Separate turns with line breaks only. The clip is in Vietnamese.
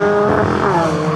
Thank ờ, you. Ờ.